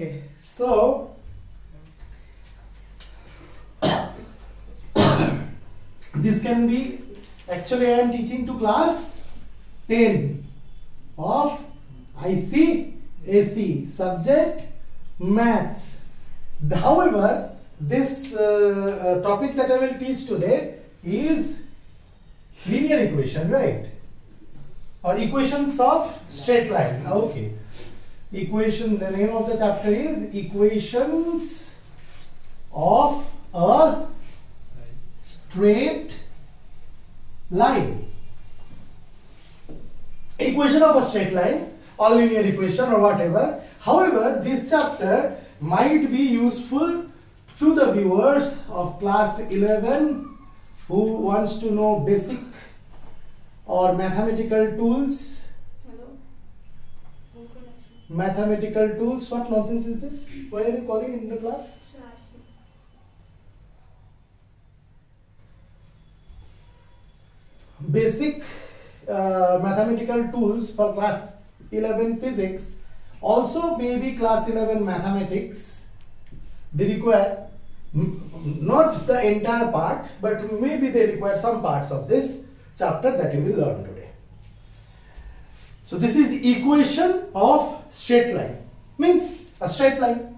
Okay, so this can be actually I am teaching to class 10 of ICAC subject maths. However, this uh, uh, topic that I will teach today is linear equation, right? Or equations of straight line. Okay. Equation, the name of the chapter is Equations of a Straight Line. Equation of a straight line or linear equation or whatever. However, this chapter might be useful to the viewers of class 11 who wants to know basic or mathematical tools. Mathematical tools what nonsense is this? Why are you calling in the class? Basic uh, mathematical tools for class 11 physics. Also maybe class 11 mathematics. They require not the entire part but maybe they require some parts of this chapter that you will learn today. So this is equation of straight line. Means a straight line.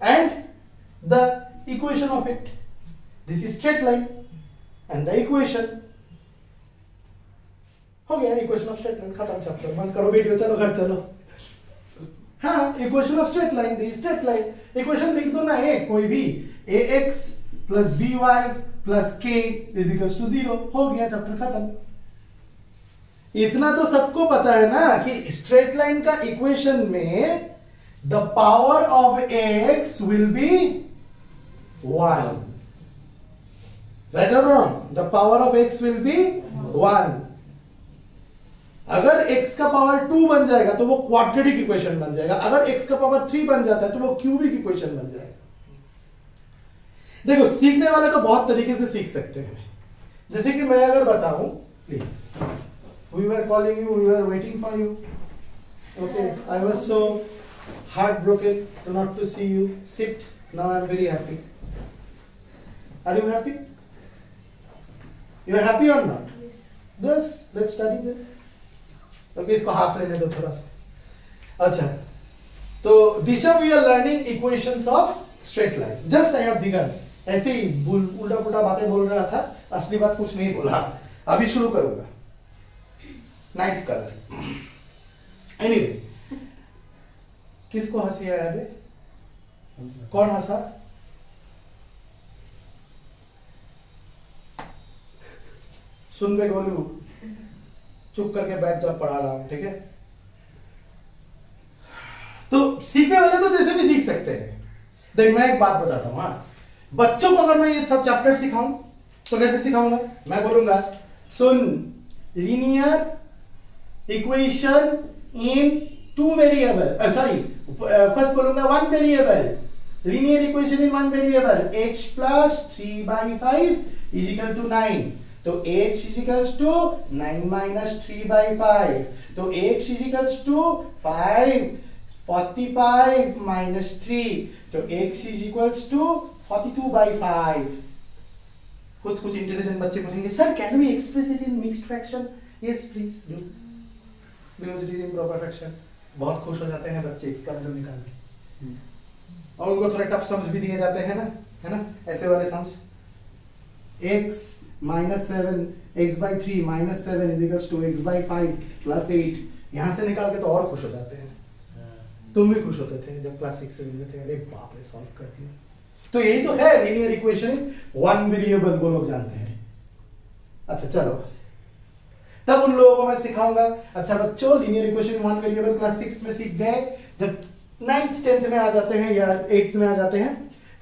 And the equation of it. This is straight line and the equation. हो गया equation of straight line खत्म chapter बंद करो video चलो घर चलो हाँ equation of straight line the straight line equation लिख दो ना एक कोई भी a x plus b y plus k is equals to zero हो गया चैप्टर खत्म इतना तो सबको पता है ना कि स्ट्रेट लाइन का इक्वेशन में the power of x will be one right और wrong the power of x will be one अगर x का पावर टू बन जाएगा तो वो क्वाड्रेटिक इक्वेशन बन जाएगा. अगर x का पावर थ्री बन जाता है तो वो क्यूबिक इक्वेशन बन जाएगा. देखो, सीखने वाले तो बहुत तरीके से सीख सकते हैं. जैसे कि मैं अगर बताऊँ please you we were waiting for you okay I was so heart broken to not to see you sit now I am very happy are you happy you are happy और नॉट बस let's study then okay इसको half लेने दो थोड़ा सा। अच्छा तो Disha we are learning equations of straight line just I have begun ऐसे ही उल्टा पुल्टा बातें बोल रहा था असली बात कुछ नहीं बोला। अभी शुरू करूँगा। नाइस कलर एनीवे किसको हँसी आया अबे कौन हंसा? सुन बे गोलू चुप करके बैठ जा, पढ़ा रहा हूँ, ठीक है? तो सीखने वाले तो जैसे भी सीख सकते हैं। देख, मैं एक बात बताता हूँ हाँ। बच्चों को अगर मैं ये सब चैप्टर सिखाऊं तो कैसे सिखाऊँगा? मैं बोलूँगा, सुन linear equation in two variable sorry first बोलूँगा one variable linear equation in one variable h plus three by five is equal to nine तो h is equals to nine minus three by five तो h is equals to five forty five minus three तो x equals to forty two by five कुछ कुछ intelligent बच्चे पूछेंगे sir can we express it in mixed fraction yes please it is improper fraction बहुत खुश हो जाते हैं बच्चे इसका वैल्यू निकाल के। और उनको थोड़े टफ सम्स भी दिए जाते हैं ना है ना? ऐसे वाले sums x minus seven x by three minus seven is equals to x by five plus eight यहाँ से निकाल के तो और खुश हो जाते हैं। तुम भी खुश होते थे जब क्लास सिक्स सेवन में थे। अरे बाप रे सॉल्व कर दिया। तो यही तो है लीनियर इक्वेशन वन वेरिएबल वो लोग जानते हैं। अच्छा चलो। तब उन लोगों को मैं सिखाऊँगा। अच्छा बच्चों linear equation one variable class six में सीख गए जब नाइन्थ टेंथ में आ जाते हैं या एट्थ में आ जाते हैं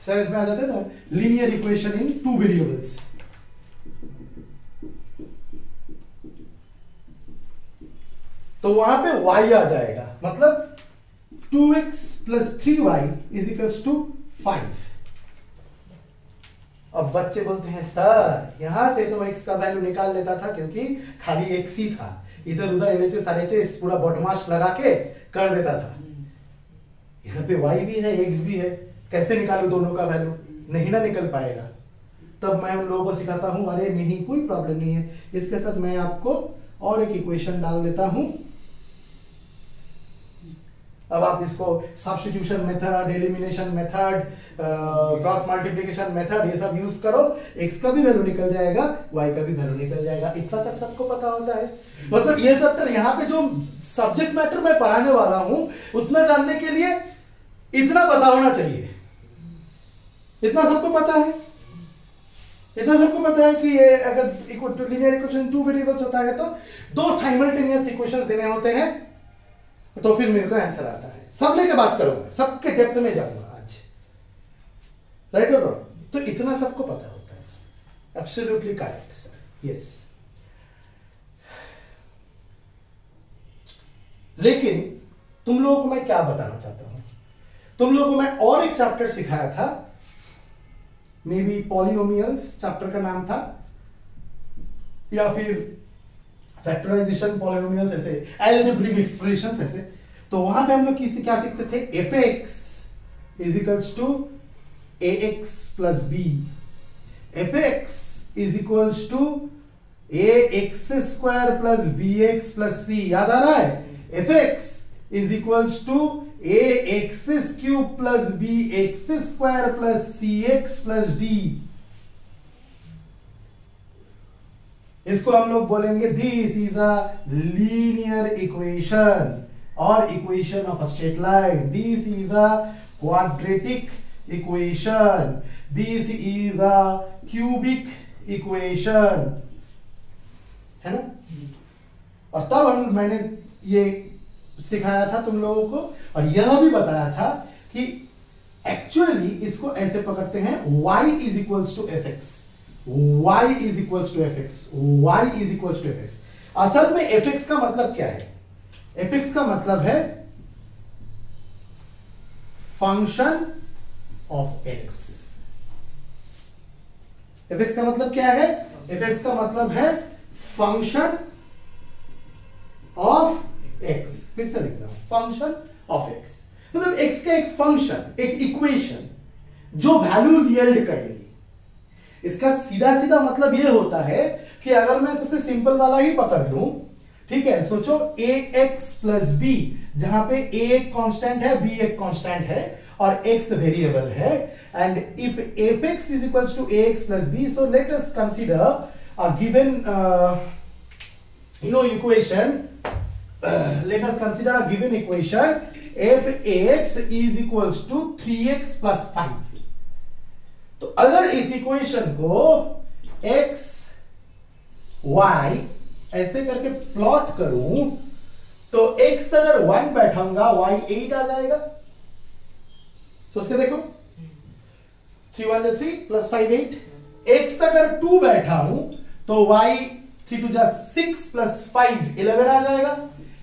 सेवेंथ में आ जाते हैं linear equation in two variables तो वहाँ पे y आ जाएगा। मतलब 2x x plus three y is equals to five अब बच्चे बोलते हैं, सर, यहाँ से तो x का वैल्यू निकाल लेता था क्योंकि खाली x ही था। इधर उधर एनएचएस आरएचएस पूरा बॉटमाश लगा के कर देता था। यहाँ पे y भी है, x भी है, कैसे निकालू दोनों का वैल्यू नहीं ना निकल पाएगा। तब मैं उन लोगों को सिखाता हूँ, अरे, नहीं, कोई प्रॉब्लम नहीं है। इसके साथ मैं आपको और एक इक्वेशन डाल देता हूँ। अब आप इसको substitution method elimination method cross multiplication method ये सब यूज़ करो। एक्स का भी वैल्यू निकल जाएगा वाई का भी वैल्यू निकल जाएगा। इतना तक सबको पता होता है। मतलब ये चैप्टर यहाँ पे जो सब्जेक्ट मैटर मैं पढ़ाने वाला हूँ, उतना जानने के लिए इतना पता होना चाहिए। इतना सबको पता है? इतना सबको पता है कि ये अगर equal to linear equation two variables होता है तो दो साइमल्टेनियस इक्वेशंस देने होते हैं। तो फिर मेरे को आंसर आता है। सब लेके बात करूँगा, सबके डेप्थ में जाऊँगा आज। राइट और तो इतना सबको पता होता है। एब्सोल्युटली करेक्ट सर यस लेकिन तुम लोगों को मैं क्या बताना चाहता हूँ? तुम लोगों को मैं और एक चैप्टर सिखाया था। मे बी पॉलिनोमियल्स चैप्टर का नाम था। या फिर फैक्टराइजेशन पॉलिनोमियल्स ऐसे एल्जेब्रिक एक्सप्रेशंस ऐसे। तो वहाँ पे हम लोग किसी, क्या सीखते थे? F x is equals to a x plus b f x is equals to a x square plus b x plus c याद आ रहा है? F x is equals to a x cube plus b x square plus c x plus d इसको हम लोग बोलेंगे this is a linear equation और equation of a straight line this is a quadratic equation this is a cubic equation है ना? और तब हम मैंने ये सिखाया था तुम लोगों को, और यह भी बताया था कि एक्चुअली इसको ऐसे पकड़ते हैं, y is equals to f x y is equals to f x y is equals to f x असल में एफ़ एक्स का मतलब क्या है? एफ़ एक्स का मतलब है function of x f x का मतलब क्या है? एफ़ एक्स का मतलब है फ़ंक्शन ऑफ़ एक्स फिर से लिख रहा हूँ फ़ंक्शन ऑफ़ एक्स मतलब एक्स का एक फ़ंक्शन एक इक्वेशन जो वैल्यूज़ येल्ड करेगी। इसका सीधा सीधा मतलब यह होता है कि अगर मैं सबसे सिंपल वाला ही पकड़ लू ठीक है सोचो ए एक्स प्लस बी जहाँ पे ए एक कांस्टेंट है बी एक कांस्टेंट है और x वेरिएबल है and if f x is equals to a x plus b so let us consider a given know equation. Uh, let us consider a given equation. F ax is equals to 3x plus 5 तो अगर इस equation को x, y ऐसे करके plot करूँ तो x अगर one बैठाऊँगा, y एट आ जाएगा। सोच के देखो। Three one three plus five eight x अगर टू बैठा हूँ तो y थ्री टू जा सिक्स प्लस फाइव इलेवन आ जाएगा।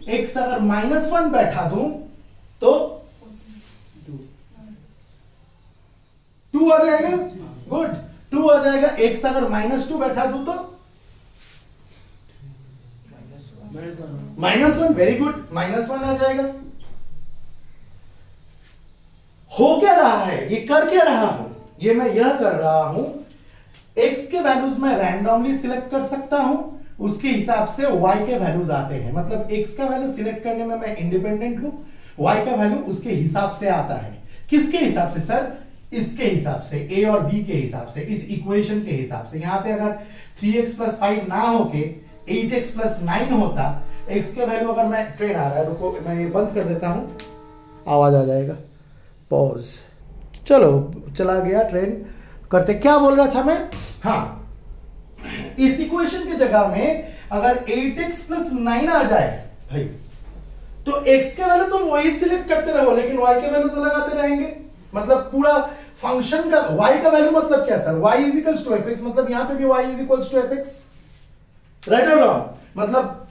एक्स अगर माइनस वन बैठा दूँ तो टू आ जाएगा? गुड टू आ जाएगा, एक एक्स अगर माइनस टू बैठा दू तो? Minus one very good minus one आ जाएगा। हो क्या रहा है? ये कर क्या रहा हूँ? ये मैं यह कर रहा हूँ। एक्स के वैल्यूज़ मैं रैंडमली सिलेक्ट कर सकता हूँ। उसके हिसाब से y के वैल्यूज़ आते हैं। मतलब x का वैल्यू सिलेक्ट करने में मैं इंडिपेंडेंट हूँ। Y का वैल्यू उसके हिसाब से आता है। किसके हिसाब से सर इसके हिसाब से, a और बी के हिसाब से, इस इक्वेशन के हिसाब से, यहाँ पे अगर 3x एक्स प्लस फाइव ना होके 8x एक्स प्लस नाइन होता, x के वैल्यू अगर मैं ट्रेन आ रहा है, रुको, मैं ये बंद कर देता हूँ। आवाज़ आ जाएगा। पॉज चलो, चला गया ट्रेन करते, क्या बोल रहा था मैं? हाँ। इस इक्वेशन की जगह में अगर 8x एक्स प्लस नाइन आ जाए, भाई तो x के वैल्यू तुम वही सिलेक्ट करते रहो, लेकिन y के वैल्यू से लगाते रहेंगे। मतलब पूरा फ़ंक्शन का, y का वैल्यू मतलब क्या sir y is equals to f मतलब यहाँ पे भी y is equals to f right और रॉन्ग मतलब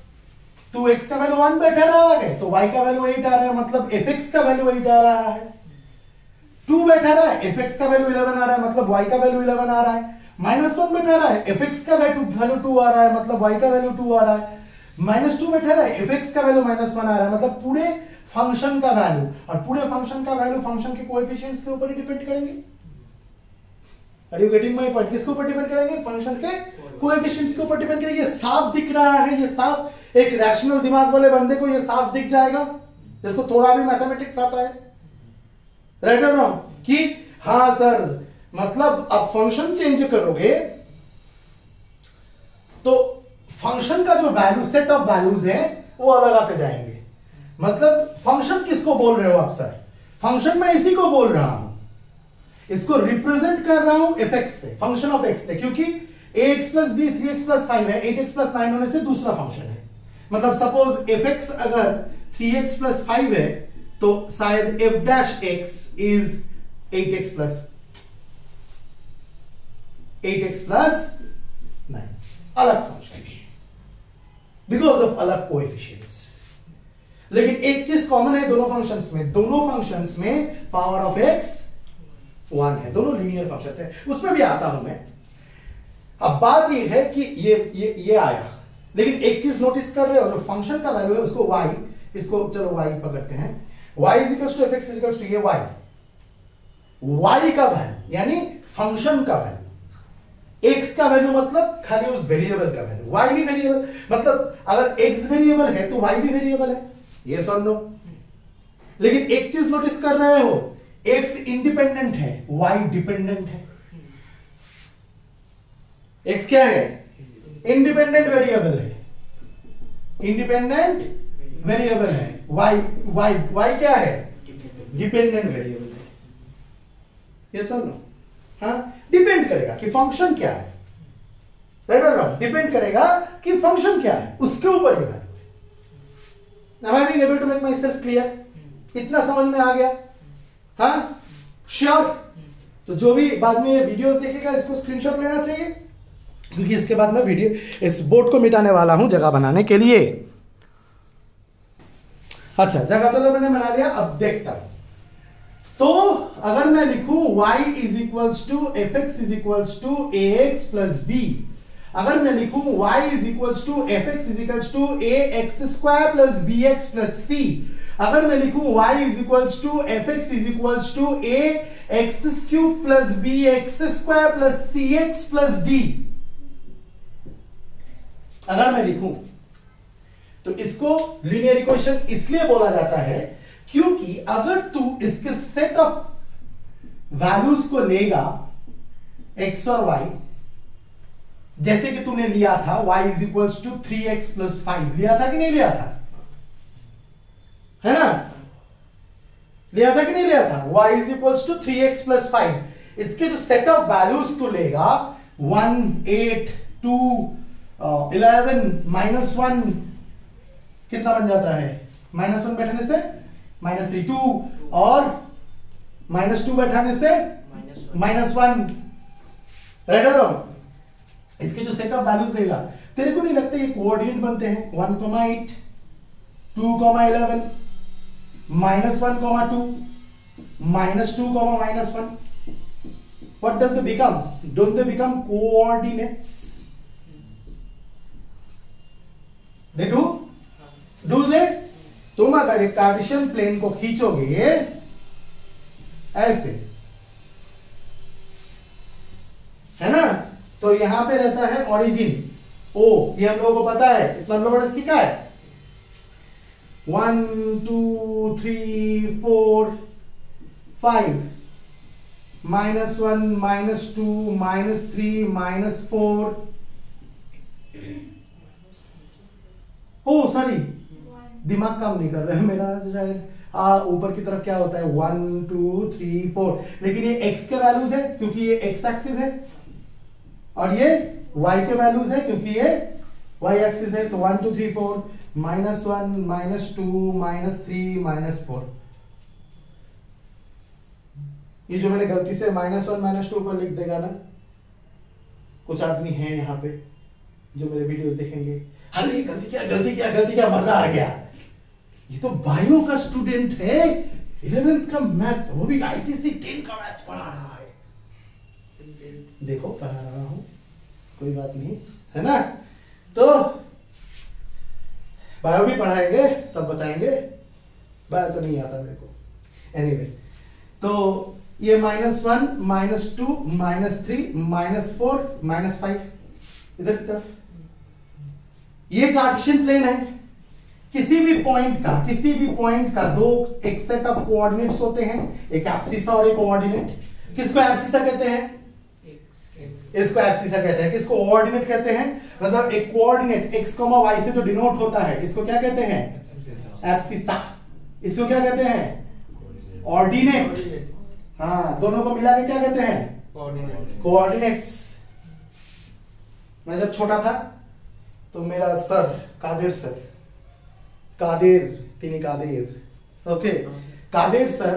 तू x का वैल्यू वन बैठा रहा है तो y का वैल्यू एट आ रहा है मतलब एफ़ का वैल्यू एट आ रहा है। टू बैठा रहा है एफ़ का वैल्यू इलेवन आ रहा है मतलब y का वैल्यू इलेवन आ रहा है। माइनस वन बैठा रहा है एफ़ एक्स का वैल्यू वैल्यू टू आ रहा है मतलब वाई का वैल्यू टू आ रहा है। माइनस टू बैठा रहा है एफ़ एक्स का वैल्यू माइनस वन आ रहा है मतलब पूरे फ़ंक्शन का वैल्यू और पूरे फ़ंक्शन का वैल्यू फ़ंक्शन के कोएफिशिएंट्स के ऊपर ही डिपेंड करेंगे. Are you getting my point किसके ऊपर डिपेंड करेंगे? फ़ंक्शन के कोएफिशिएंट्स के ऊपर डिपेंड करेंगे. ये साफ़ दिख रहा है, ये साफ़, एक रैशनल दिमाग वाले बंदे को ये साफ़ दिख जाएगा. जिसको थोड़ा भी मैथमेटिक्स आता है. राइट और रॉन्ग कि हाँ सर मतलब अब फ़ंक्शन चेंज करोगे तो फ़ंक्शन का जो वैल्यू सेट ऑफ़ वैल्यूज़ है, वो अलग आते जाएँगे. मतलब फ़ंक्शन किसको बोल रहे हो आप सर फ़ंक्शन मैं इसी को बोल रहा हूँ। इसको रिप्रेजेंट कर रहा हूँ एफ़ एक्स से फ़ंक्शन ऑफ़ एक्स से, क्योंकि a x plus b three x plus five है एट एक्स प्लस नाइन होने से दूसरा फ़ंक्शन है। मतलब सपोज़ एफ़ एक्स अगर थ्री एक्स प्लस फाइव है तो शायद f dash x is eight x plus eight x plus nine अलग फ़ंक्शन बिकॉज़ ऑफ़ अलग कोएफिशिएंट्स लेकिन एक चीज़ कॉमन है दोनों फ़ंक्शंस में। दोनों फ़ंक्शंस में पावर ऑफ़ एक्स वन है। दोनों लीनियर फ़ंक्शंस है। उसमें भी आता हूँ मैं। अब बात यह है कि ये ये ये आया। लेकिन एक चीज़ नोटिस कर रहे हो, जो फ़ंक्शन का वैल्यू है, उसको y, इसको चलो y पकड़ते हैं। y is equals to f x is equals to ये y y का वैल्यू यानी फ़ंक्शन का वैल्यू x का वैल्यू मतलब खाली उस वेरिएबल का वैल्यू y भी वेरिएबल मतलब अगर x वेरिएबल है तो y भी वेरिएबल है। ये सर नो लेकिन एक चीज़ नोटिस कर रहे हो x इंडिपेंडेंट है, y डिपेंडेंट है। X क्या है? इंडिपेंडेंट वेरिएबल है। इंडिपेंडेंट वेरिएबल है। Y y y क्या है? डिपेंडेंट वेरिएबल है। ये सर नो हाँ? डिपेंड करेगा कि फ़ंक्शन क्या है। डिपेंड करेगा कि फ़ंक्शन क्या है। उसके ऊपर value am i being able to make myself clear. इतना समझ में आ गया? हाँ? श्योर तो जो भी बाद में ये वीडियोस देखेगा, इसको स्क्रीनशॉट लेना चाहिए। क्योंकि इसके बाद मैं वीडियो इस बोर्ड को मिटाने वाला हूँ जगह बनाने के लिए। अच्छा जगह चलो मैंने बना लिया, अब देखता हूँ। तो अगर मैं लिखूं y is equals to f x is equals to a x plus b अगर मैं लिखूं y is equals to f x is equals to a x square plus b x plus c अगर मैं लिखूं y is equals to f x is equals to a x cube plus b x square plus c x plus d अगर मैं लिखूं तो इसको linear equation इसलिए बोला जाता है क्योंकि अगर तू इसके सेट ऑफ़ वैल्यूज़ को लेगा, x और y जैसे कि तूने लिया था y is equals to three x plus five लिया था कि नहीं लिया था? है ना? लिया था कि नहीं लिया था? y is equals to three x plus five इसके जो सेट ऑफ़ वैल्यूज़ तू लेगा one eight two eleven minus one कितना बन जाता है? माइनस वन बैठाने से माइनस थ्री टू और माइनस टू बैठाने से माइनस वन राइट और इसके जो सेट ऑफ़ वैल्यूज़ लेगा तेरे को नहीं लगता ये कोऑर्डिनेट बनते हैं? One comma eight two comma eleven minus one comma two minus two comma minus one what does they become? Don't they become coordinates? They do? Do they? तुम अगर एक कार्टेशियन प्लेन को खींचोगे, ऐसे, है ना? तो यहाँ पे रहता है ओरिजिन ओ, ये हम लोगों को पता है. इतना हम लोगों ने सीखा है. One two three four five minus one minus two minus three minus four oh sorry दिमाग काम नहीं कर रहा है मेरा शायद. ऊपर की तरफ़ क्या होता है? वन टू थ्री फोर लेकिन ये एक्स के वैल्यूज़ है, क्योंकि ये एक्स एक्सिस है. और ये y के वैल्यूज़ है क्योंकि ये y एक्सिस है तो one two three four minus one minus two minus three minus four ये जो मैंने गलती से माइनस वन माइनस टू पर लिख देगा ना, कुछ आदमी हैं यहाँ पे जो मेरे वीडियोस देखेंगे। अरे गलती क्या गलती क्या गलती क्या, मज़ा आ गया। ये तो बायो का स्टूडेंट है। इलेवेंथ का मैथ्स वो भी आईसीसी टेन का मैथ्स पढ़ा रहा देखो पढ़ा रहा हूँ। कोई बात नहीं है ना? तो बायो भी पढ़ाएँगे तब बताएँगे। बायो तो नहीं आता मेरे को। एनीवे anyway, तो ये minus one minus two minus three minus four minus five इधर की तरफ़। ये कार्टेशियन प्लेन है। किसी भी पॉइंट का किसी भी पॉइंट का दो एक सेट ऑफ़ कोऑर्डिनेट्स होते हैं। एक एप्सिसा और एक कोऑर्डिनेट किसको एप्सिसा कहते हैं? इसको एप्सिसा कहते हैं। किसको कोऑर्डिनेट कहते हैं? मतलब एक कोऑर्डिनेट x, y से जो डिनोट होता है इसको क्या कहते हैं? एप्सिसा इसको क्या कहते हैं? ऑर्डिनेट हाँ दोनों को मिला के क्या कहते हैं? कोऑर्डिनेट्स मैं जब छोटा था तो मेरा सर कादिर सर कादिर तिनी कादिर ओके कादिर सर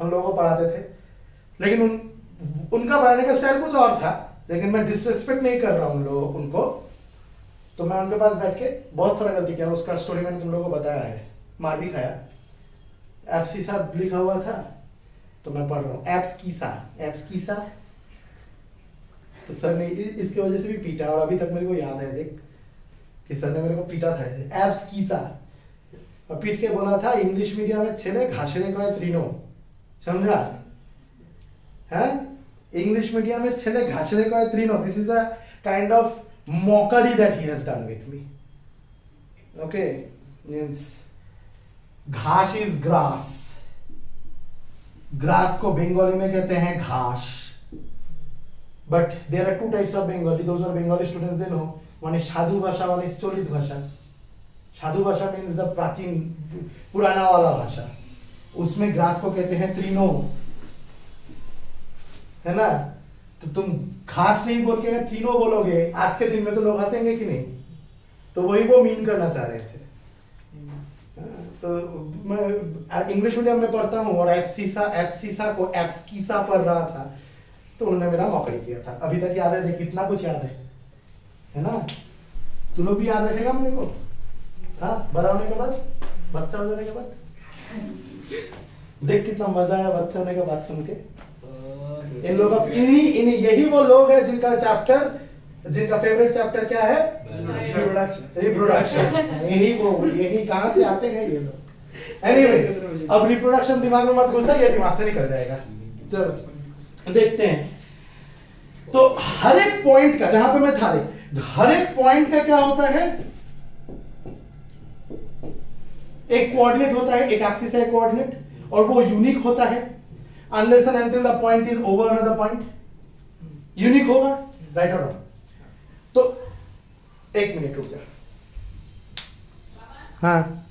हम लोगों को पढ़ाते थे लेकिन उन उनका पढ़ाने का स्टाइल कुछ और था। लेकिन मैं डिसरेस्पेक्ट नहीं कर रहा हूँ लोगों उनको। तो मैं उनके पास बैठ के बहुत सारा गलती किया। उसका स्टोरी मैंने तुम लोगों को बताया है। मार भी खाया। एफ़ सी साहब लिखा हुआ था। तो मैं पढ़ रहा हूँ। एप्स कीसा एप्स कीसा तो सर ने इसकी वजह से भी पीटा और अभी तक मेरे को याद है, देख। कि सर ने मेरे को पीटा था। एप्स कीसा और पीट के बोला था, इंग्लिश मीडियम में छेले घासने को त्रिनो। समझा? है? इंग्लिश मीडियम में छेले घासने को त्रिनो this is a kind of mockery that he has done with me. Okay, means घास इज़ ग्रास ग्रास को बंगाली में कहते हैं घास. But there are two types of Bengali those are Bengali students they know one is Sadhu Bhasha one is चलित भाषा साधु भाषा means the प्राचीन पुराना वाला भाषा उसमें ग्रास को कहते हैं त्रिनो है ना? तो तुम खास नहीं बोल के अगर तीनों बोलोगे आज के दिन में तो लोग हंसेंगे कि नहीं? तो वही वो मीन करना चाह रहे थे। तो मैं इंग्लिश मीडियम में पढ़ता हूँ और एफ़ सीसा एफ़ सीसा को एफ़ स्कीसा पढ़ रहा था तो उन्होंने मेरा मौकड़ी किया था। अभी तक याद है देख कितना कुछ याद है। है ना? तू लोग भी याद रखेगा मेरे को? हाँ बड़ा होने के बाद? बच्चा हो जाने के बाद? देख कितना मज़ा आया बच्चा होने के बाद सुन के। इन लोगों इन्हीं इन यही वो लोग हैं जिनका चैप्टर जिनका फेवरेट चैप्टर क्या है? रिप्रोडक्शन यही वो यही कहाँ से आते हैं ये लोग? एनीवे अब रिप्रोडक्शन दिमाग में मत घुसा ये दिमाग से निकल जाएगा। तो देखते हैं। तो हर एक पॉइंट का जहाँ पे मैं था हर एक पॉइंट का क्या होता है? एक कोऑर्डिनेट होता है एक एक्सिस है कोऑर्डिनेट और वो यूनिक होता है। unless and until the point is over, another point unique होगा राइट और तो एक मिनट रुक जा। हाँ।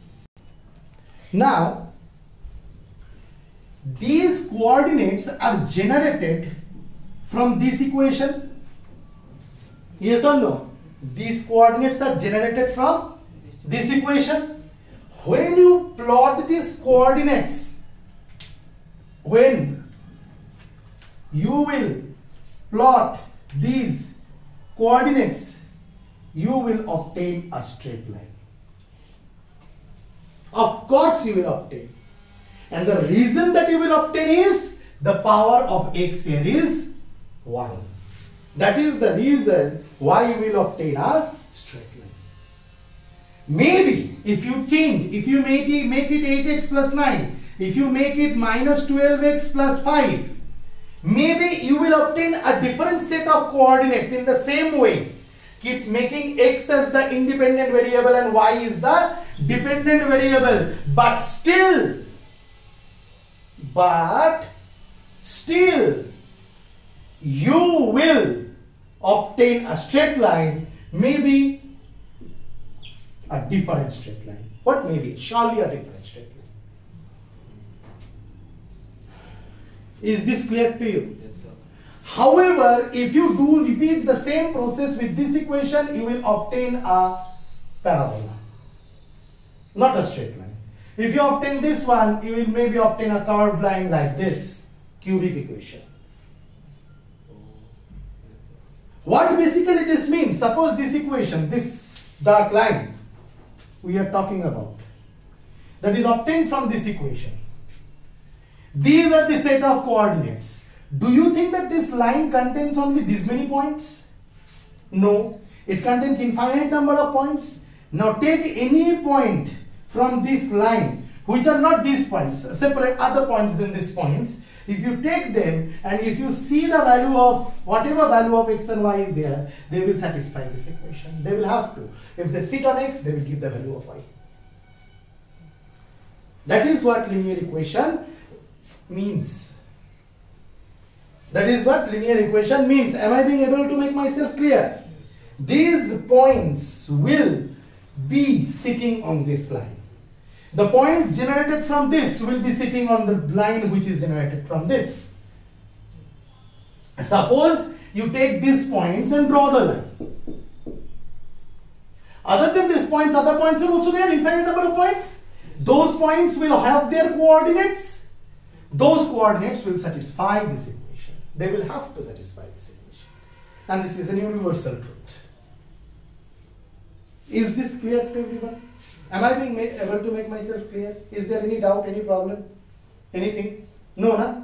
Now these coordinates are generated from this equation ये सुन लो these coordinates are generated from this equation when you plot this coordinates when you will plot these coordinates, you will obtain a straight line. Of course you will obtain. And the reason that you will obtain is the power of x here is 1. That is the reason why you will obtain a straight line. Maybe if you change, if you make it, make it 8x plus 9, if you make it minus 12x plus 5, maybe you will obtain a different set of coordinates in the same way. Keep making x as the independent variable and y is the dependent variable. But still, but still, you will obtain a straight line, maybe a different straight line. What maybe? Surely a different straight line. Is this clear to you? Yes, sir. However, if you do repeat the same process with this equation, you will obtain a parabola, not a straight line. If you obtain this one, you will maybe obtain a curved line like this, cubic equation. What basically this means, suppose this equation, this dark line we are talking about, that is obtained from this equation. These are the set of coordinates. Do you think that this line contains only these many points? No, it contains infinite number of points. Now take any point from this line. which are not these points, separate other points than these points, if you take them and if you see the value of whatever value of x and y is there, they will satisfy this equation. They will have to. If they sit on x, they will give the value of y. That is what linear equation means. That is what linear equation means. Am I being able to make myself clear? These points will be sitting on this line. The points generated from this will be sitting on the line which is generated from this. Suppose you take these points and draw the line. Other than these points, other points are also there, infinite number of points. Those points will have their coordinates. Those coordinates will satisfy this equation. They will have to satisfy this equation. And this is a universal truth. Is this clear to everyone? Am I being able to make myself clear? Is there any doubt, any problem? Anything? No, na?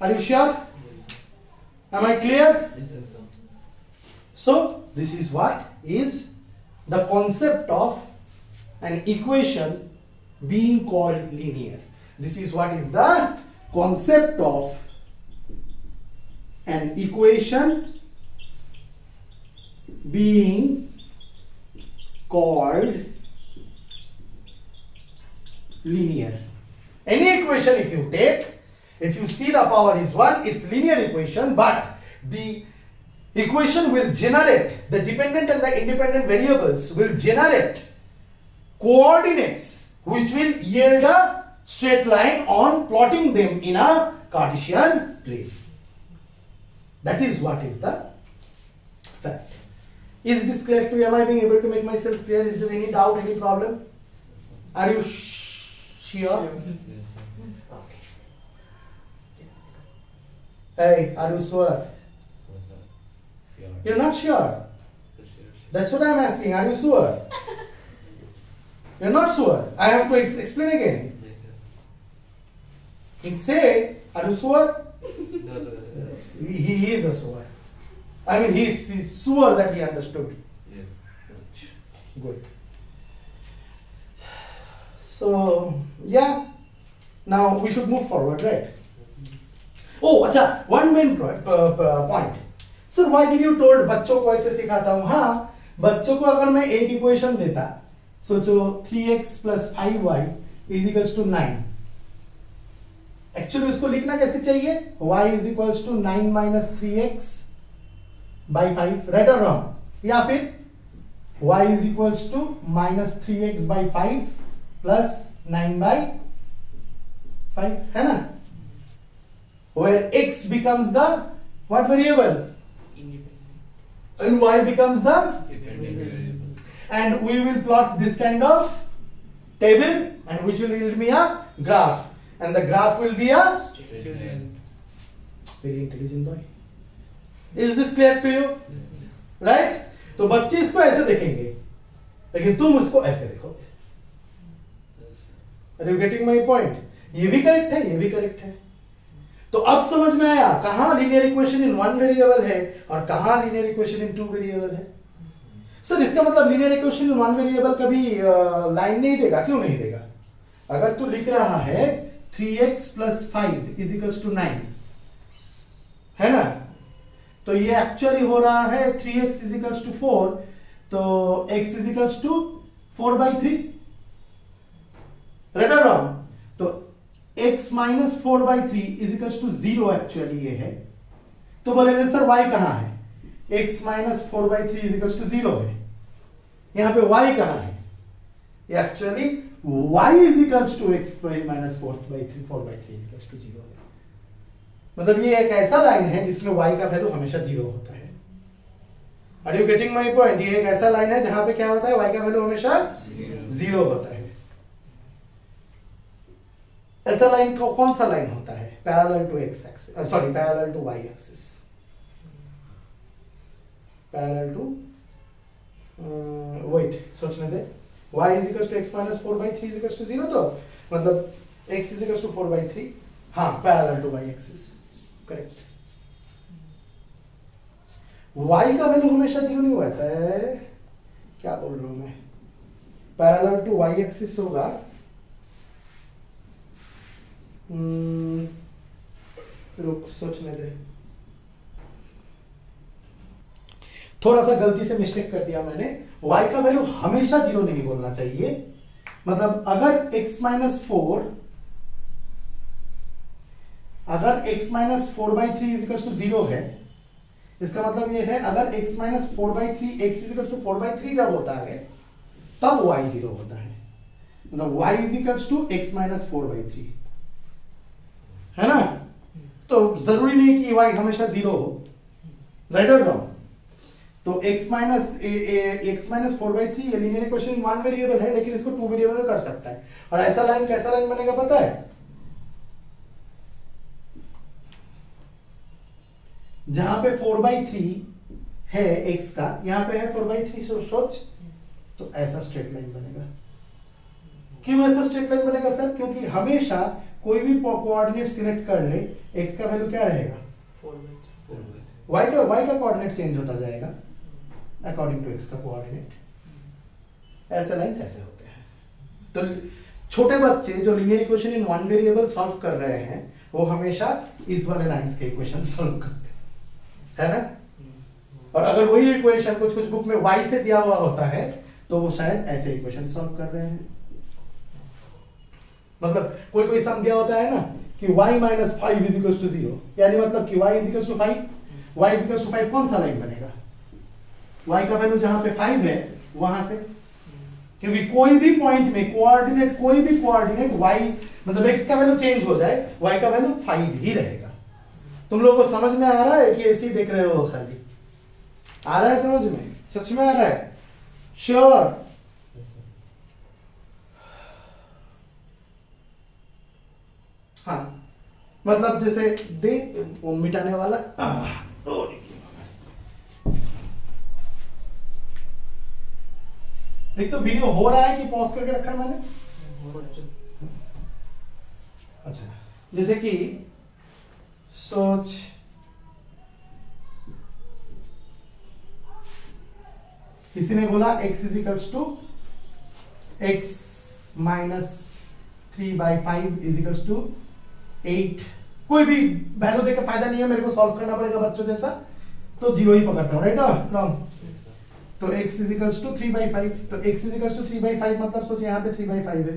Are you sure? Am I clear? Yes, sir. So, this is what is the concept of an equation being called linear. This is what is the concept of an equation being called linear. Any equation if you take, if you see the power is 1, it's linear equation, but the equation will generate, the dependent and the independent variables will generate coordinates which will yield a straight line on plotting them in a Cartesian plane. That is what is the fact. Is this clear to you? Am I being able to make myself clear? Is there any doubt, any problem? Are you sure? Yes. Okay. Hey, are you sure? Yes, You're not sure. Sure, sure. That's what I'm asking. Are you sure? You're not sure. I have to ex- explain again. He say, are you sure? Yes, he, he is a sure. I mean, he's, he's sure that he understood. Yes. Good. So, yeah. Now we should move forward, right? Oh, अच्छा one main uh, uh, point. Sir, why did you told बच्चों को ऐसे सिखाता हूँ हाँ बच्चों को अगर मैं एक इक्वेशन देता सोचो 3x x plus five y is equals to nine actually उसको लिखना कैसे चाहिए? Y is equals to nine minus three x by five right और रॉन्ग या फिर y is equals to minus three x by five plus nine by five है ना? Where x becomes the what variable and y becomes the and we will plot this kind of table and which will me a graph and the graph will be a Straight line. very intelligent boy. Is this clear to you. Right तो बच्चे इसको ऐसे देखेंगे। लेकिन तुम उसको ऐसे देखोगे. Are you getting my point ये भी करेक्ट है ये भी करेक्ट है। तो अब समझ में आया कहाँ linear equation in one variable है और कहा linear equation in two variable है? सर इसका मतलब linear equation in one variable कभी लाइन नहीं देगा क्यों नहीं देगा? अगर तू लिख रहा है three x plus five is equals to nine. है ना? तो ये एक्चुअली हो रहा है three x is equals to four तो x is equals to four by three. और रॉन्ग तो x minus four by three is equals to zero actually ये है। तो बोलेंगे सर, y कहाँ है? x minus four by three is equals to zero है। यहाँ पे y कहाँ है? Actually y is equals to x minus four by three four by three is equals to zero है मतलब ये एक ऐसा लाइन है जिसमें y का वैल्यू हमेशा ज़ीरो होता है। Are you getting my point ये एक ऐसा लाइन है जहाँ पे क्या होता है? y का वैल्यू हमेशा. ज़ीरो होता है। ऐसा लाइन को कौन सा लाइन होता है? Parallel to x axis sorry parallel to y axis parallel to wait सोचने दे। Y is equal to x minus four by three is equal to zero तो मतलब x is equal to four by three हाँ parallel to y axis correct y का value हमेशा zero नहीं होता है? क्या बोल रहा हूँ मैं? पैरेलल टू वाई एक्सिस होगा हम्म, रुक सोचने दे। थोड़ा सा गलती से मिस्टेक कर दिया मैंने। Y का वैल्यू हमेशा ज़ीरो नहीं बोलना चाहिए। मतलब अगर x माइनस फोर अगर x minus four by three is equal to zero है, इसका मतलब ये है, अगर x minus four by three x is equal to four by three जब होता है, तब y ज़ीरो होता है। मतलब y is equal to x minus four by three है ना? तो ज़रूरी नहीं कि y हमेशा ज़ीरो हो। राइट और रॉन्ग तो x minus x minus four by three linear equation one variable है लेकिन इसको टू वेरिएबल में कर सकता है। और ऐसा लाइन कैसा लाइन बनेगा पता है? जहाँ पे फोर बाई थ्री है x का यहाँ पे है फोर बाई थ्री सो सोच। तो ऐसा स्ट्रेट लाइन बनेगा। क्यों ऐसा स्ट्रेट लाइन बनेगा सर क्योंकि हमेशा कोई भी कोऑर्डिनेट सिलेक्ट कर ले x का वैल्यू क्या रहेगा? फोर बाई बाई y का y का कोऑर्डिनेट चेंज होता जाएगा। अकॉर्डिंग टू x का कोऑर्डिनेट ऐसे लाइंस ऐसे होते हैं. तो छोटे बच्चे जो linear equation in one variable solve कर रहे हैं वो हमेशा इस वाले लाइंस के इक्वेशन सॉल्व करते हैं. है ना? और अगर वही इक्वेशन कुछ कुछ बुक में y से दिया हुआ होता है तो वो शायद ऐसे इक्वेशन सॉल्व कर रहे हैं. मतलब कोई कोई सम दिया होता है ना कि y minus five is equal to zero यानी मतलब कि y is equal to five y is equal to five कौन सा लाइन बनेगा? Y का वैल्यू जहाँ पे फाइव है, वहाँ से। क्योंकि कोई भी पॉइंट में कोऑर्डिनेट कोई भी कोऑर्डिनेट y मतलब x का वैल्यू चेंज हो जाए, y का वैल्यू फाइव ही रहेगा। तुम लोगों को समझ में आ रहा है कि ऐसे ही देख रहे हो खाली? आ रहा है समझ में? सच में आ रहा है? श्योर हाँ। मतलब जैसे दे, वो मिटाने वाला आह, ओ, देख तो वीडियो हो रहा है कि पॉज करके रखा है मैंने? अच्छा जैसे कि सोच, किसी ने बोला x is equals to x minus three by five is equals to eight कोई भी वैल्यू देकर फ़ायदा नहीं है, मेरे को सॉल्व करना पड़ेगा बच्चों जैसा। तो ज़ीरो ही पकड़ता हूँ राइट रॉन्ग तो x is equals to three by five तो x is equals to three by five मतलब सोचिए यहाँ पे थ्री बाई फाइव है।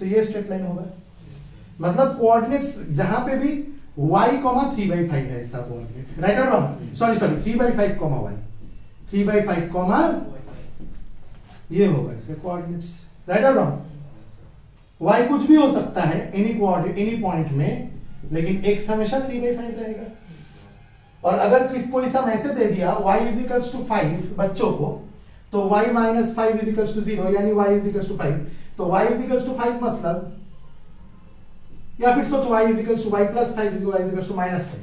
तो ये स्ट्रेट लाइन होगा। मतलब कोऑर्डिनेट्स जहाँ पे भी y कॉमा थ्री बाई है इसका कोऑर्डिनेट राइट और wrong sorry sorry three by five comma y three by ये होगा इसके कोऑर्डिनेट्स राइट और रॉन्ग y कुछ भी हो सकता है एनी कोऑर्डिनेट एनी पॉइंट में, लेकिन x हमेशा थ्री बाई फाइव रहेगा। और अगर किस कोई सम ऐसे दे दिया, y is equals to five बच्चों को तो y minus five is equals to zero यानी y is equals to five तो y is equals to five मतलब या फिर सोच y is equals to y plus five y is equals to minus five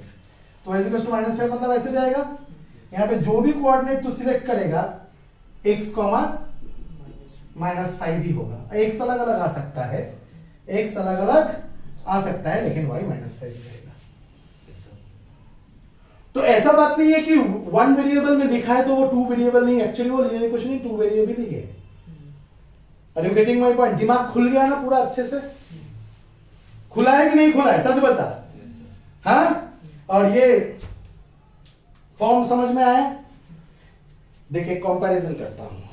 तो y is equals to minus five मतलब ऐसे जाएगा? यहाँ पे जो भी कोऑर्डिनेट तू सिलेक्ट करेगा, x कॉमा माइनस फाइव ही होगा। x अलग अलग आ सकता है, x अलग अलग आ सकता है, लेकिन y माइनस फाइव तो ऐसा बात नहीं है कि वन वेरिएबल में लिखा है तो वो टू वेरिएबल नहीं एक्चुअली वो लीनियर इक्वेशन टू वेरिएबल ही है। Are you getting my point दिमाग खुल गया ना पूरा अच्छे से? खुला है कि नहीं खुला है? सच बता। हाँ? और ये फॉर्म समझ में आया? देखिए कंपैरिजन करता हूँ।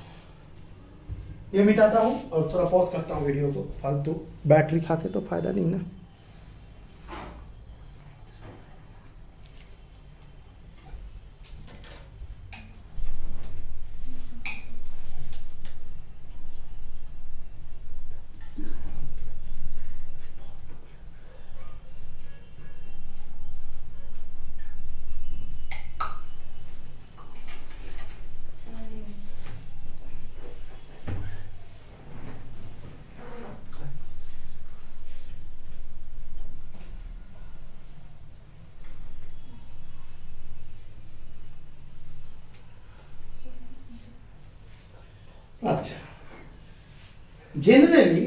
ये मिटाता हूँ और थोड़ा पॉज करता हूँ वीडियो को। फालतू बैटरी खाते तो फ़ायदा नहीं ना। अच्छा। Generally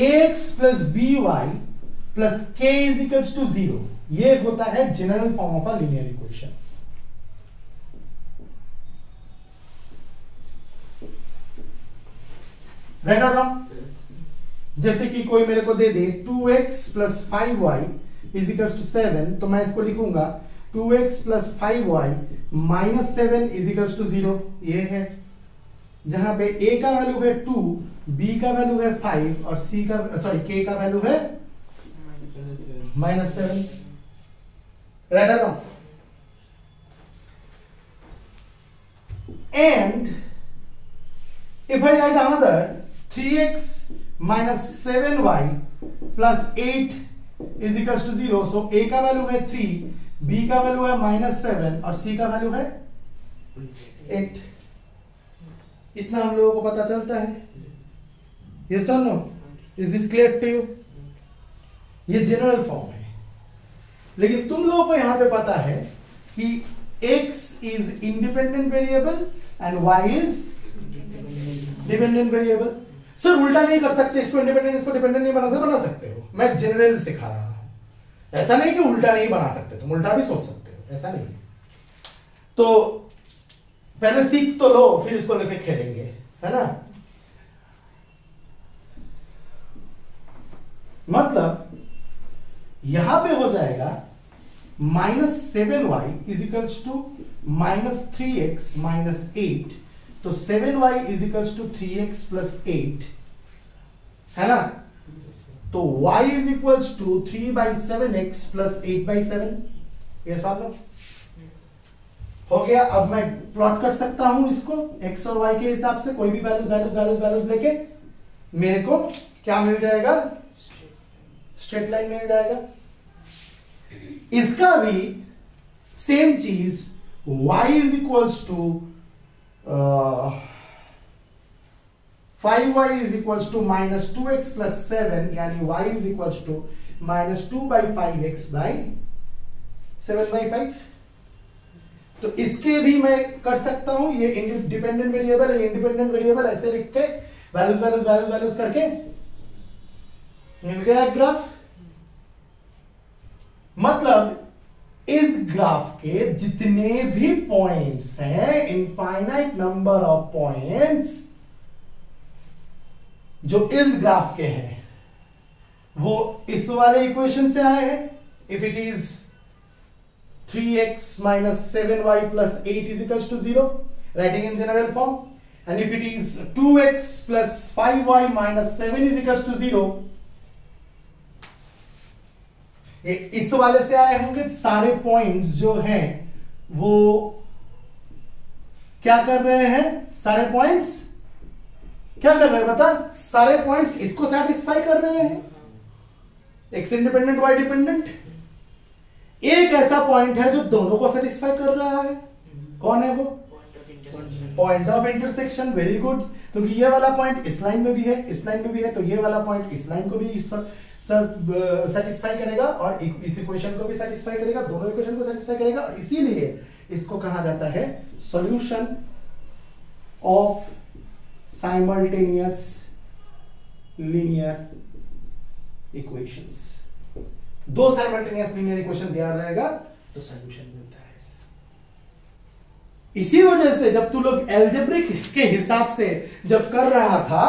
x plus b y plus k is equals to zero ये होता है general form of a linear equation right और जैसे कि कोई मेरे को दे दे two x plus five y is two seven तो मैं इसको लिखूँगा two x plus five y minus seven equals to zero ये है। जहाँ पे ए का वैल्यू है टू बी का वैल्यू है फाइव और सी का सॉरी के का वैल्यू है minus seven right now and if I write another three X minus seven Y plus eight equals to zero so A का value है three b का value है minus seven और C का value है eight इतना हम लोगों को पता चलता है। Or no? Is this clear to you? ये जनरल फॉर्म है। लेकिन तुम लोगों को यहाँ पे पता है कि x is independent variable and y is dependent variable sir उल्टा नहीं कर सकते, इसको इंडिपेंडेंट इसको डिपेंडेंट नहीं बना सकते बना सकते हो। मैं जनरल सिखा रहा हूँ। ऐसा नहीं कि उल्टा नहीं बना सकते, तुम उल्टा भी सोच सकते हो, ऐसा नहीं। तो पहले सीख तो लो, फिर इसको लेके खेलेंगे, है ना? मतलब यहाँ पे हो जाएगा minus seven y is equals to minus three x minus eight तो seven y is equals to three x plus eight है ना? तो y is equals to three by seven x plus eight by seven ये solve हो गया, अब मैं plot कर सकता हूँ इसको, x और y के हिसाब से, कोई भी वैल्यू वैल्यू वैल्यू वैल्यूज़ लेके, मेरे को क्या मिल जाएगा? स्ट्रेट लाइन मिल जाएगा। इसका भी सेम चीज़, y is equals to five y is equals to minus two x plus seven यानी y is equals to minus two by five x by seven by five तो इसके भी मैं कर सकता हूँ, ये डिपेंडेंट वेरिएबल है इंडिपेंडेंट वेरिएबल ऐसे लिख के वैल्यूज़ वैल्यूज़ वैल्यूज़ वैल्यूज़ करके, मिल गया ग्राफ मतलब इस ग्राफ के जितने भी पॉइंट्स हैं इनफाइनाइट नंबर ऑफ़ पॉइंट्स जो इस ग्राफ के हैं, वो इस वाले इक्वेशन से आए हैं। If it is three x minus seven y plus eight is equal to zero writing in general form and if it is 2x x plus five y minus seven is equal to zero इस वाले से आए होंगे, सारे points जो हैं, वो क्या कर रहे हैं? सारे पॉइंट्स क्या कर रहे हैं बता? सारे पॉइंट्स इसको सेटिस्फाई कर रहे हैं। एक्स इंडिपेंडेंट वाई डिपेंडेंट एक ऐसा पॉइंट है जो दोनों को सेटिस्फाई कर रहा है। कौन है वो? Point of intersection very good क्योंकि ये वाला पॉइंट इस लाइन में भी है, इस लाइन में भी है तो ये वाला पॉइंट इस लाइन को भी सेटिस्फाई करेगा और इस इक्वेशन को भी सेटिस्फाई करेगा, दोनों इक्वेशन को सेटिस्फाई करेगा। और इसीलिए इसको कहा जाता है solution of simultaneous linear equations दो साइमल्टेनियस लीनियर इक्वेशन दिया रहेगा तो सोल्यूशन मिलता है इसी वजह से जब तू लोग एल्जेब्रिक के हिसाब से जब कर रहा था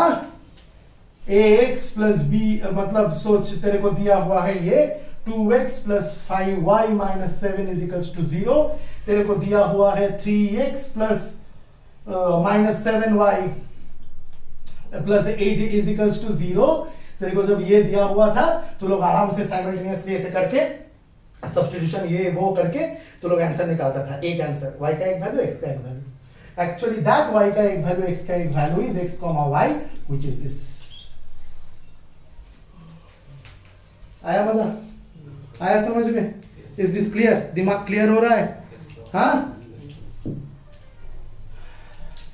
ए एक्स प्लस बी मतलब सोच तेरे को दिया हुआ है ये two x plus five y minus seven is equal to zero तेरे को दिया हुआ है three x plus minus seven y plus eight is equals to zero तेरे को जब ये दिया हुआ था तो लोग आराम से साइमल्टेनियसली ऐसे करके सब्सटीट्यूशन ये, वो करके तो लोग आंसर निकालता था। एक आंसर y का एक वैल्यू x का एक वैल्यू एक्चुअली दैट y का एक वैल्यू x का एक value is x y which is this आया मज़ा? आया समझ में? इज़ दिस क्लियर दिमाग क्लियर हो रहा है? हाँ?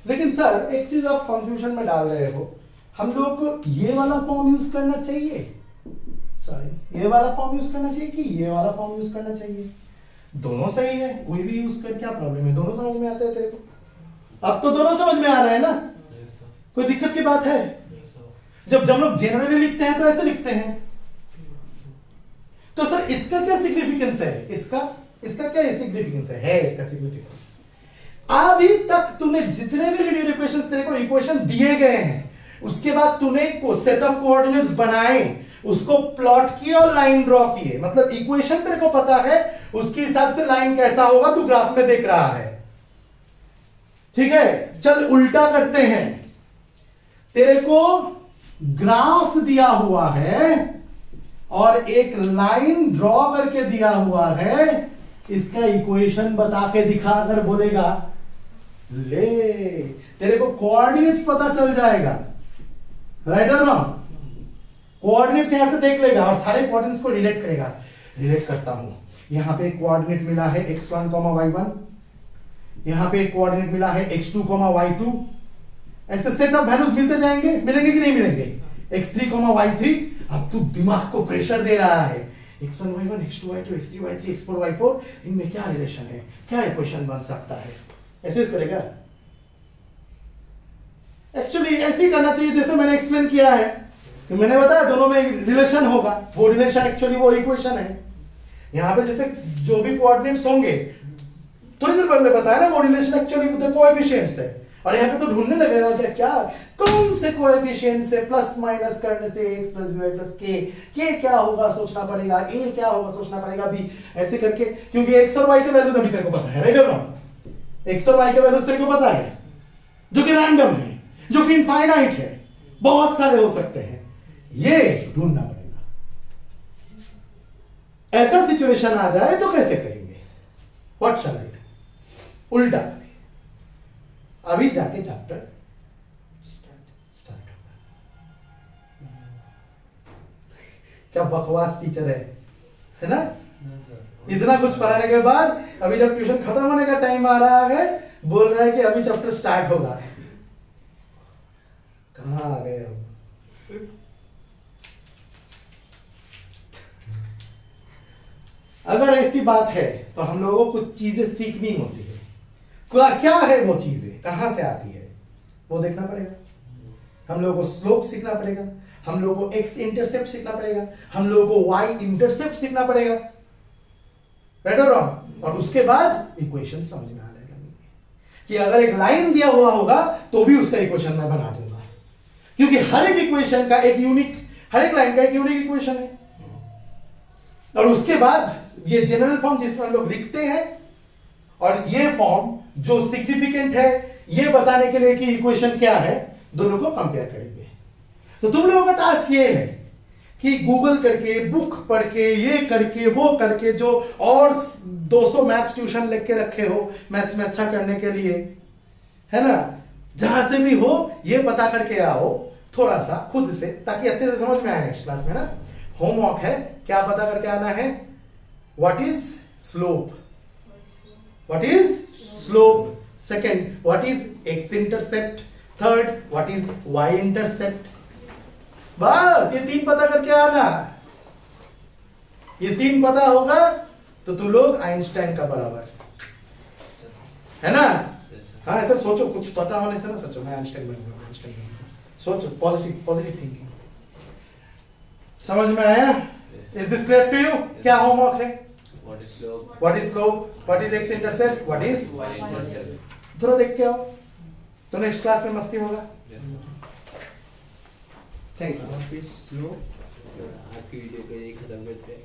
लेकिन सर एक चीज़ आप कंफ्यूजन में डाल रहे हो। हम लोग को ये वाला फॉर्म यूज़ करना चाहिए। सॉरी ये वाला फॉर्म यूज़ करना चाहिए कि ये वाला फॉर्म यूज़ करना चाहिए? दोनों सही है कोई भी यूज़ कर क्या प्रॉब्लम है दोनों समझ में आते हैं तेरे को? अब तो दोनों समझ में आ रहा है ना? कोई दिक्कत की बात है? जब जब लोग जनरली लिखते हैं तो ऐसे लिखते हैं। तो सर इसका क्या सिग्निफिकेंस है? इसका इसका क्या सिग्निफिकेंस है? है इसका सिग्निफिकेंस अभी तक तूने जितने भी लीनियर इक्वेशंस तेरे को इक्वेशन दिए गए हैं, उसके बाद तूने सेट ऑफ़ कोऑर्डिनेट्स बनाए, उसको प्लॉट किए और लाइन ड्रॉ किए। मतलब इक्वेशन तेरे को पता है, उसके हिसाब से लाइन कैसा होगा, तू ग्राफ में देख रहा है। ठीक है? चल उल्टा करते हैं। तेरे को ग्राफ दिया हुआ है और एक लाइन ड्रॉ करके दिया हुआ है, इसका इक्वेशन बता के दिखा, अगर बोलेगा। ले। तेरे को कोऑर्डिनेट्स पता चल जाएगा। राइट और रॉन्ग कोऑर्डिनेट्स यहाँ से देख लेगा और सारे कोऑर्डिनेट्स को रिलेट करेगा। रिलेट करता हूँ। यहाँ पे कोऑर्डिनेट मिला है x1 one comma y one यहाँ पे कोऑर्डिनेट मिला है x2 two comma y two ऐसे सेट ऑफ़ वैल्यूज़ मिलते जाएँगे। मिलेंगे कि नहीं मिलेंगे? x3 three comma y three अब तू दिमाग को प्रेशर दे रहा है। x1 y1 x2 y2 x3 y3 x4 y4 इनमें क्या रिलेशन है? क्या इक्वेशन बन सकता है? ऐसे करेगा। एक्चुअली ऐसे ही करना चाहिए जैसे मैंने एक्सप्लेन किया है। कि मैंने बताया दोनों में रिलेशन होगा। वो रिलेशन एक्चुअली वो इक्वेशन है। यहाँ पे जैसे जो भी कोऑर्डिनेट्स होंगे, थोड़ी देर पहले बताया ना, वो रिलेशन एक्चुअली द कोएफिशिएंट्स है। और यहाँ पे तो ढूँढने लगेगा, क्या क्या, कौन से कोएफिशिएंट से प्लस माइनस करने से x प्लस बी प्लस के के क्या होगा सोचना पड़ेगा, a क्या होगा सोचना पड़ेगा, b? ऐसे करके, क्योंकि x और y के वैल्यूज़ अभी तेरे को पता है राइट और रॉन्ग x और y के वैल्यूज़ तेरे को पता है, जो कि रैंडम है, जो कि इनफाइनाइट है, बहुत सारे हो सकते हैं। ये ढूंढना पड़ेगा। ऐसा सिचुएशन आ जाए तो कैसे करेंगे? व्हाट शैल आई उल्टा। अभी जाके चैप्टर स्टार्ट होगा। क्या बकवास टीचर है? है ना? इतना कुछ पढ़ाने के बाद अभी जब ट्यूशन खत्म होने का टाइम आ रहा है, बोल रहा है कि अभी चैप्टर स्टार्ट होगा। कहा आ गए हम? अगर ऐसी बात है तो हम लोगों को कुछ चीज़ें सीखनी होती है। क्या क्या है वो चीज़ें? कहाँ से आती है? वो देखना पड़ेगा। हम लोगों को स्लोप सीखना पड़ेगा। हम लोगों को एक्स इंटरसेप्ट सीखना पड़ेगा। हम लोगों को वाई इंटरसेप्ट सीखना पड़ेगा। और रॉन्ग और उसके बाद इक्वेशन समझ में आने लगेंगे। कि अगर एक लाइन दिया हुआ होगा तो भी उसका इक्वेशन मैं बना दूँगा। क्योंकि हर एक इक्वेशन का एक यूनिक हर एक लाइन का एक यूनिक इक्वेशन है। और उसके बाद ये जनरल फॉर्म जिसमें हम लोग लिखते हैं, और ये फॉर्म जो सिग्निफिकेंट है, ये बताने के लिए कि इक्वेशन क्या है, दोनों को कंपेयर करेंगे। तो तुम लोगों का टास्क ये है कि गूगल करके बुक पढ़ के ये करके, वो करके जो और 200 मैथ्स ट्यूशन लिख के रखे हो मैथ्स में अच्छा करने के लिए, है ना? जहाँ से भी हो, ये पता करके आओ थोड़ा सा खुद से, ताकि अच्छे से समझ में आए नेक्स्ट क्लास में ना। होमवर्क है, क्या पता करके आना है? What is slope what is slope second what is x intercept third what is y intercept? बस ये तीन पता करके आना। ये तीन पता होगा तो तू लोग आइंस्टाइन का बराबर। है ना? हाँ ऐसा सोचो कुछ पता होने से ना सोचो मैं आइंस्टाइन बनूँगा आइंस्टाइन बनूँगा सोचो पॉजिटिव पॉजिटिव थिंकिंग समझ में आया? Is this clear to you क्या होमवर्क है? Is slope? What is x-intercept? What is? Y intercept. थोड़ा देख के आओ। तो नेक्स्ट क्लास में मस्ती होगा. थैंक यू नो आज की वीडियो को यही खत्म करते हैं